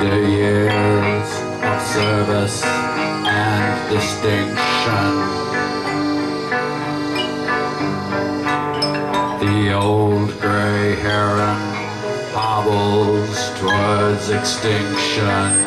After years of service and distinction, the old gray heron hobbles towards extinction.